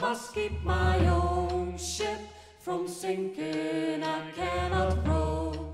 Must keep my own ship from sinking. I cannot row.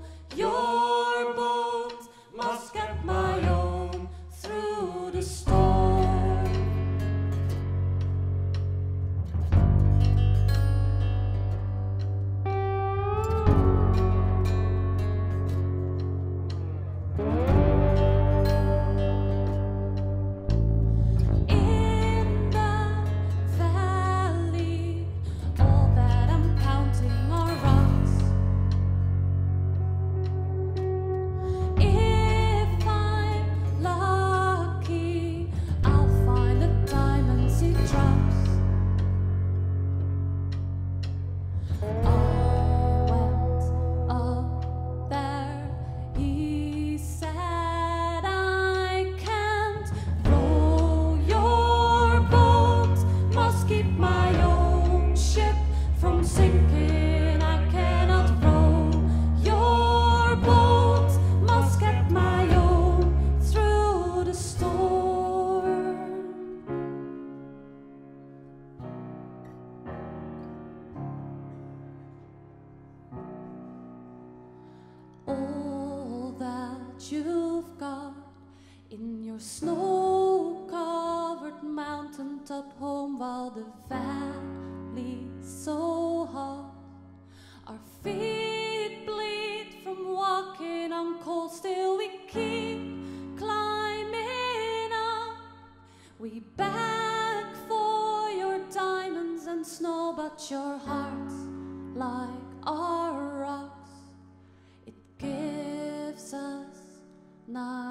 In your snow-covered mountaintop home While the valley's so hot Our feet bleed from walking on cold Still we keep climbing up. We beg for your diamonds and snow But your heart's like our rocks It gives us night